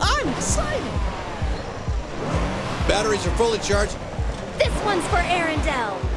I'm excited! Batteries are fully charged. This one's for Arendelle.